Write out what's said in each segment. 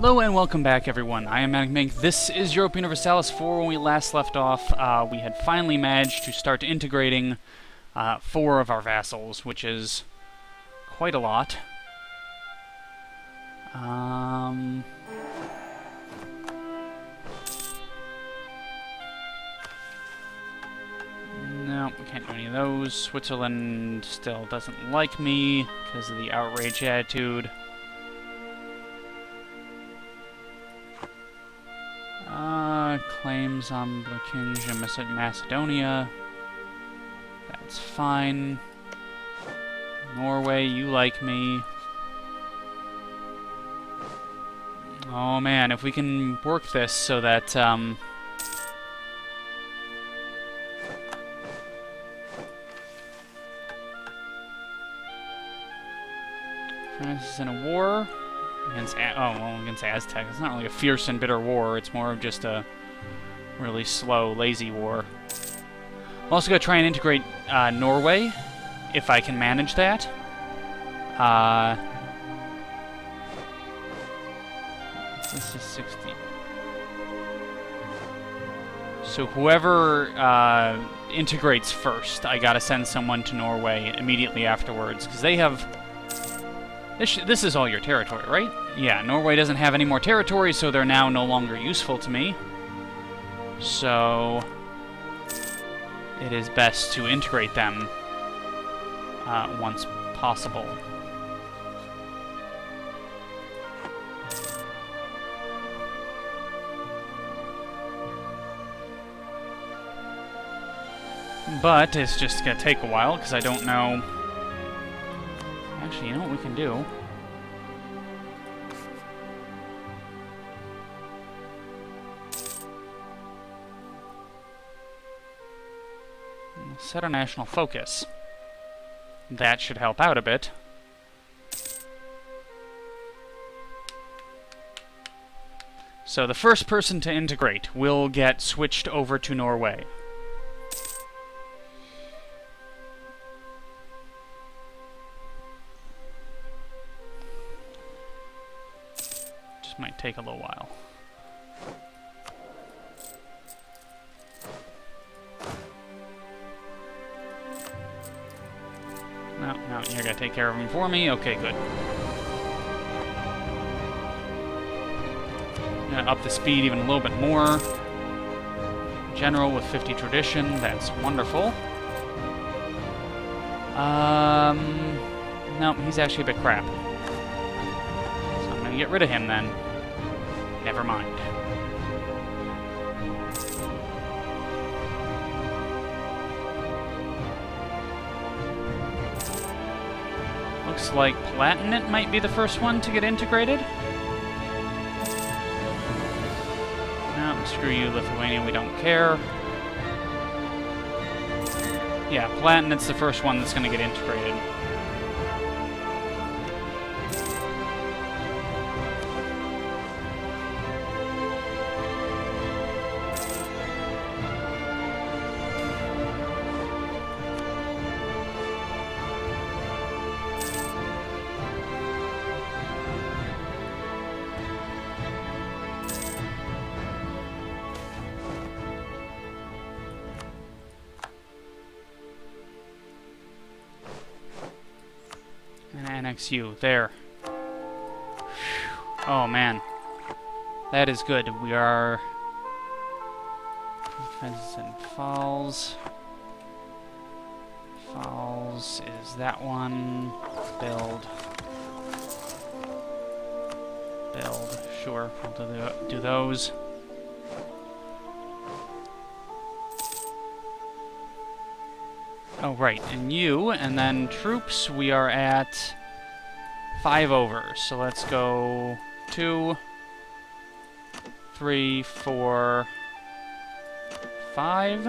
Hello and welcome back, everyone. I am Manic Mink. This is Europa Universalis 4. When we last left off, uh, we had finally managed to start integrating uh, four of our vassals, which is quite a lot. Um... No, we can't do any of those. Switzerland still doesn't like me because of the outrage attitude. Claims on Blakinja, Macedonia. That's fine. Norway, you like me. Oh man, if we can work this so that, um... France is in a war against a oh well against Aztec. It's not really a fierce and bitter war. It's more of just a really slow, lazy war. I'm also gonna try and integrate uh, Norway if I can manage that. Uh, this is 60. So whoever uh, integrates first, I gotta send someone to Norway immediately afterwards because they have this, this is all your territory, right? Yeah, Norway doesn't have any more territory, so they're now no longer useful to me. So... It is best to integrate them uh, once possible. But it's just going to take a while, because I don't know Actually, you know what we can do? Set a national focus. That should help out a bit. So the first person to integrate will get switched over to Norway. Take a little while. No, no, you're gonna take care of him for me? Okay, good. Gonna up the speed even a little bit more. General with 50 tradition, that's wonderful. Um, no, he's actually a bit crap. So I'm gonna get rid of him then. Never mind. Looks like Palatinate might be the first one to get integrated. No, screw you, Lithuania, we don't care. Yeah, Palatinate's the first one that's going to get integrated. You. There. Oh, man. That is good. We are... Fences and Falls. Falls is that one. Build. Build. Sure, we'll do, the, do those. Oh, right, and you, and then troops, we are at five overs. So let's go two, three, four, five.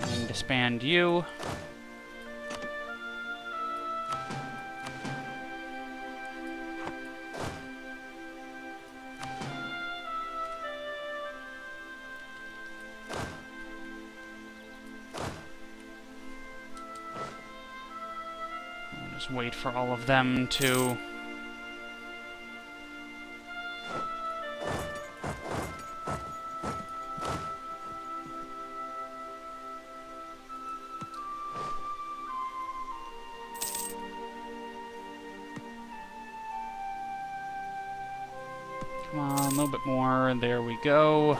And disband you. wait for all of them to... Come on, a little bit more. and There we go.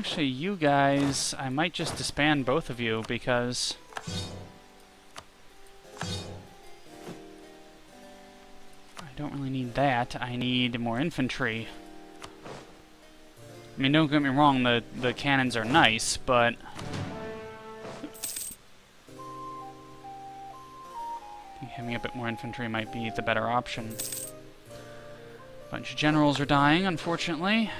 Actually, you guys, I might just disband both of you because... I don't really need that. I need more infantry. I mean, don't get me wrong, the, the cannons are nice, but... having a bit more infantry might be the better option. A Bunch of generals are dying, unfortunately.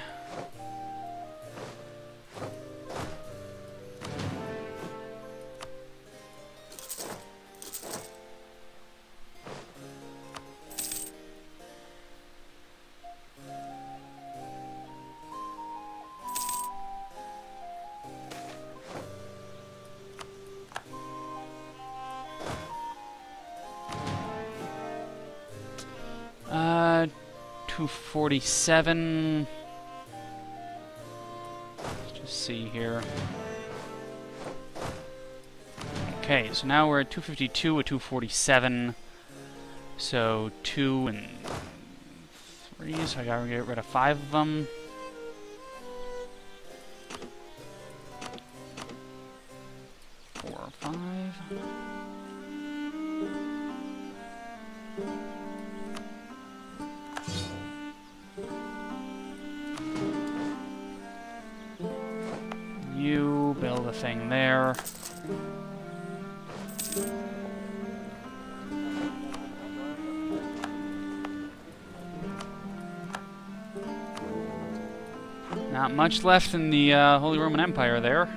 247. Let's just see here. Okay, so now we're at 252 with 247. So 2 and 3, so I gotta get rid of 5 of them. You build a thing there. Not much left in the uh, Holy Roman Empire there.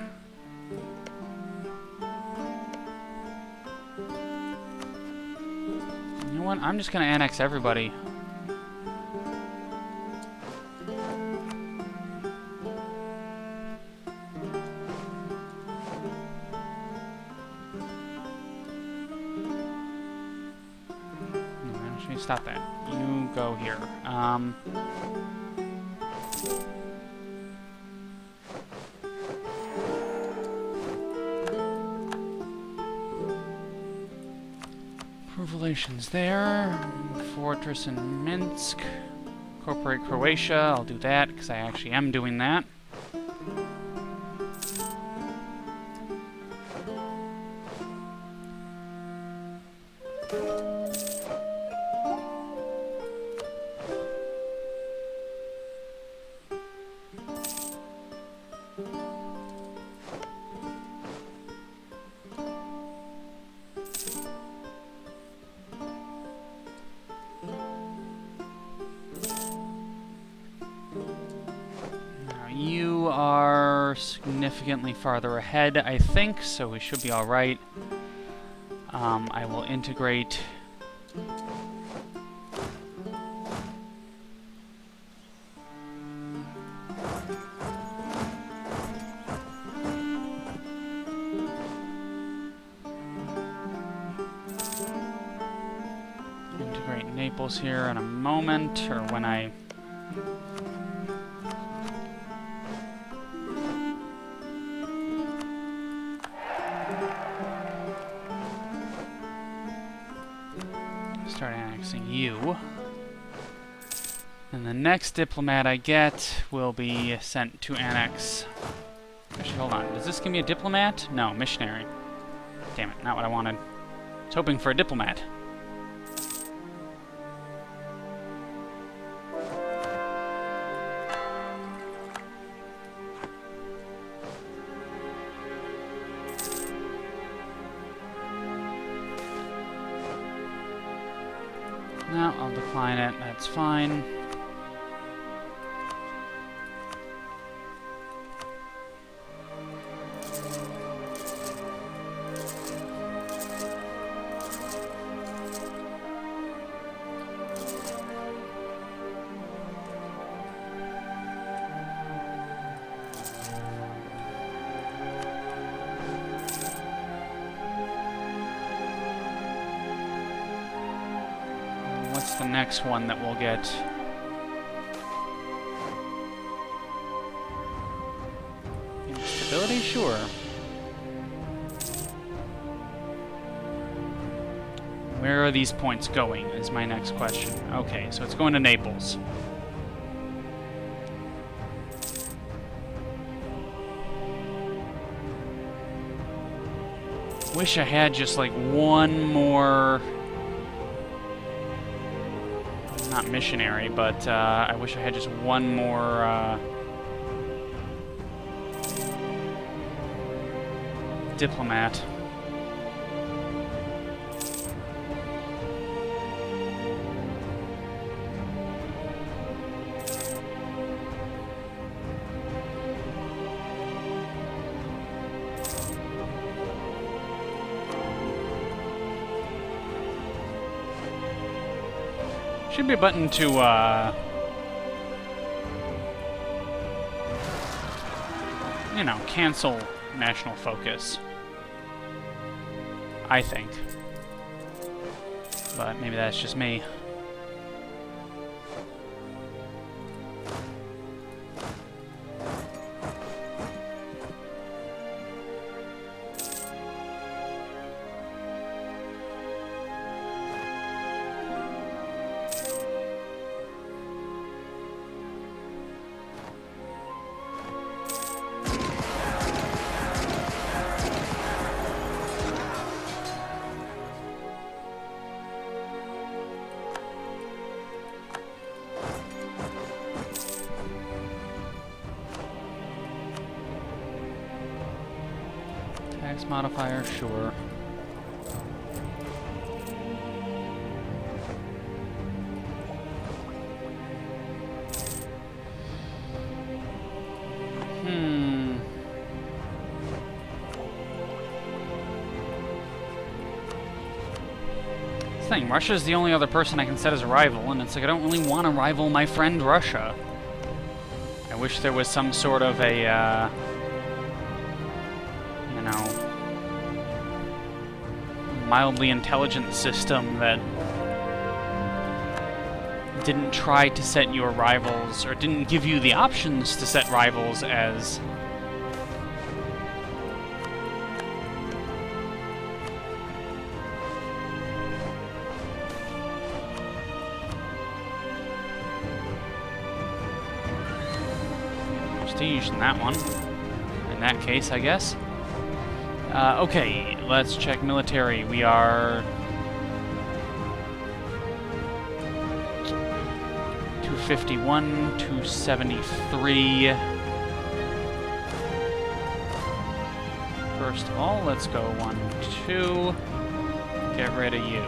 You know what? I'm just gonna annex everybody. Improve relations there. Fortress in Minsk. Incorporate Croatia. I'll do that because I actually am doing that. Are significantly farther ahead, I think, so we should be alright. Um, I will integrate... Integrate Naples here in a moment, or when I start annexing you. And the next diplomat I get will be sent to annex. Actually, hold on. Does this give me a diplomat? No, missionary. Damn it, not what I wanted. I was hoping for a diplomat. That's fine. Next one that we'll get? Instability? Sure. Where are these points going, is my next question. Okay, so it's going to Naples. Wish I had just like one more... Not missionary, but uh, I wish I had just one more... Uh, diplomat. Should be a button to, uh... You know, cancel national focus. I think. But maybe that's just me. Modifier, sure. Hmm. This thing, Russia's the only other person I can set as a rival, and it's like I don't really want to rival my friend Russia. I wish there was some sort of a, uh, you know, mildly intelligent system that didn't try to set your rivals, or didn't give you the options to set rivals as prestige in that one. In that case, I guess. Uh, okay, let's check military. We are... 251, 273. First of all, let's go 1, 2. Get rid of you.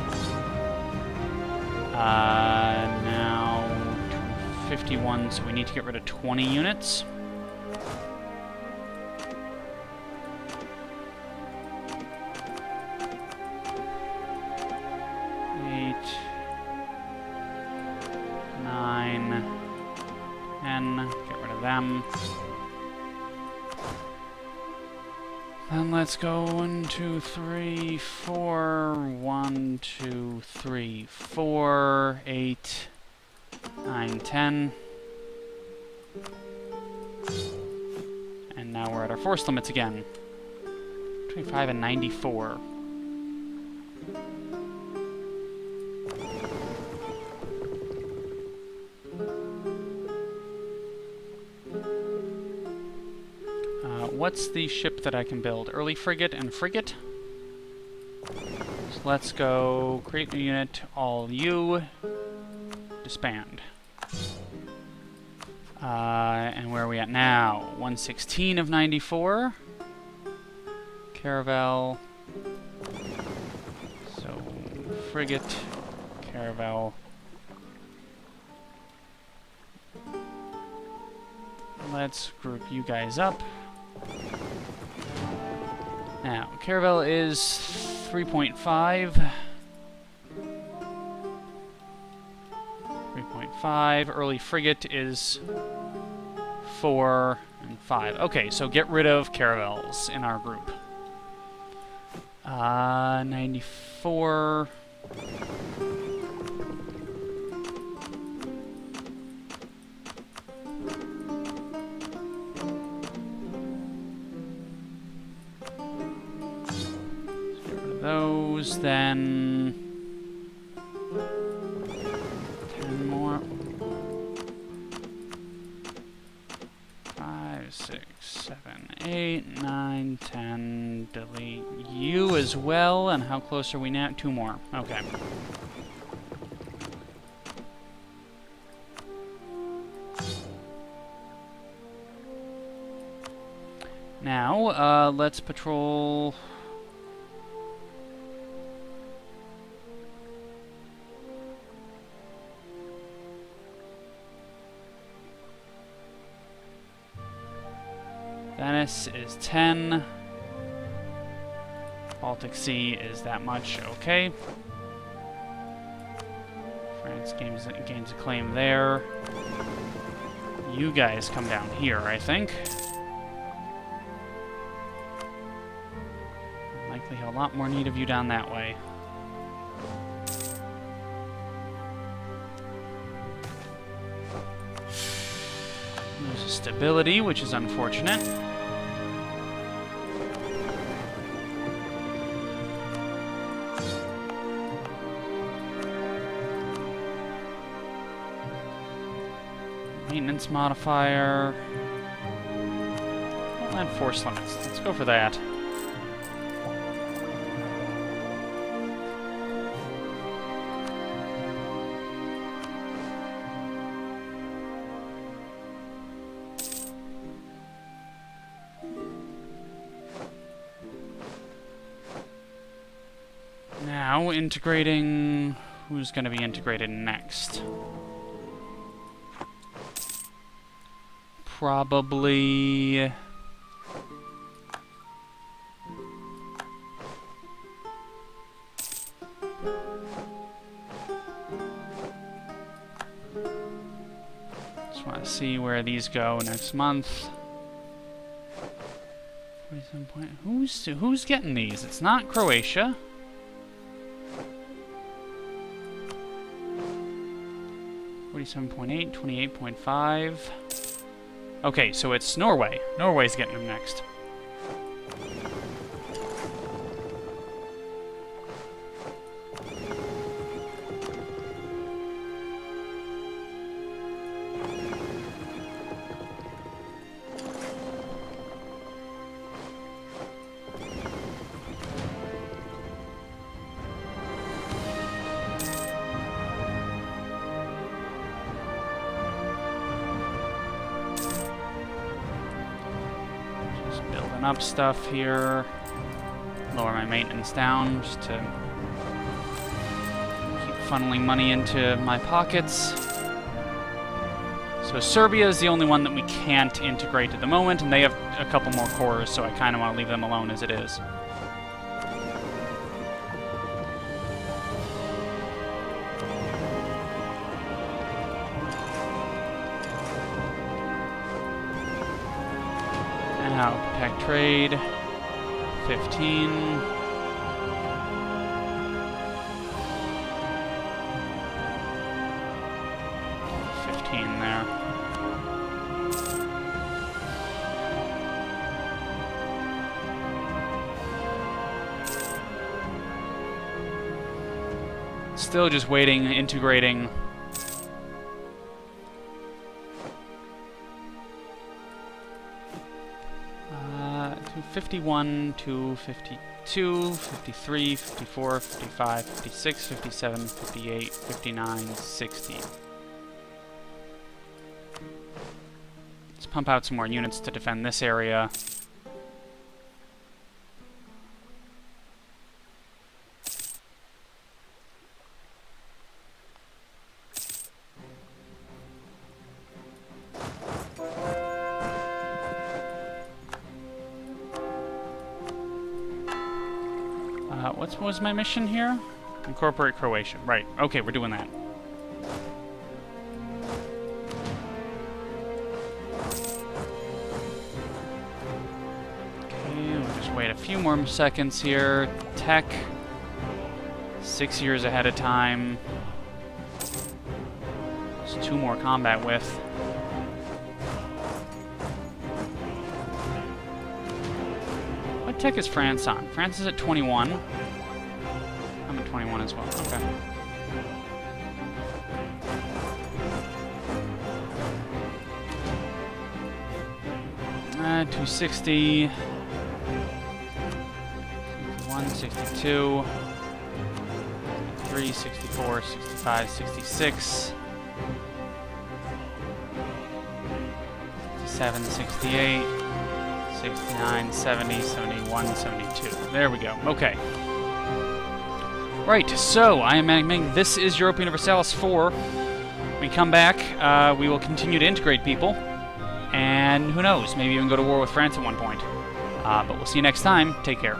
Uh, now 251, so we need to get rid of 20 units. Then let's go one, two, three, four. One, two, three, four, eight, nine, ten. And now we're at our force limits again. 25 and 94. What's the ship that I can build? Early frigate and frigate. So let's go create new unit, all you, disband. Uh, and where are we at now? 116 of 94. Caravel. So, frigate, caravel. Let's group you guys up. Now, Caravel is 3.5. 3.5. Early frigate is 4 and 5. Okay, so get rid of Caravels in our group. Uh, 94. Those, then... Ten more. Five, six, seven, eight, nine, ten. Delete you as well. And how close are we now? Two more. Okay. Now, uh, let's patrol... Venice is 10. Baltic Sea is that much. Okay. France gains, gains a claim there. You guys come down here, I think. Likely a lot more need of you down that way. There's stability, which is unfortunate. Modifier. And force limits. Let's go for that. Now, integrating... Who's going to be integrated next? Probably... Just want to see where these go next month. 47 point. Who's who's getting these? It's not Croatia. Forty-seven point eight, twenty-eight point five. Okay, so it's Norway. Norway's getting them next. Up stuff here. Lower my maintenance down just to keep funneling money into my pockets. So Serbia is the only one that we can't integrate at the moment, and they have a couple more cores, so I kind of want to leave them alone as it is. Trade. 15. Fifteen there. Still just waiting, integrating 51 to 52, 53, 54, 55, 56, 57, 58, 59, 60. Let's pump out some more units to defend this area. Uh, what was my mission here? Incorporate Croatia. Right. Okay, we're doing that. Okay, we'll just wait a few more seconds here. Tech. Six years ahead of time. There's two more combat with. Tech is France on? France is at 21. I'm at 21 as well. Okay. Uh, 260. 61, 62. 63, 64, 65, 66. 67, 68, 69, 70, 71, 72. There we go. Okay. Right, so I am Manic This is Europa Universalis 4. We come back, uh, we will continue to integrate people. And who knows, maybe even go to war with France at one point. Uh, but we'll see you next time. Take care.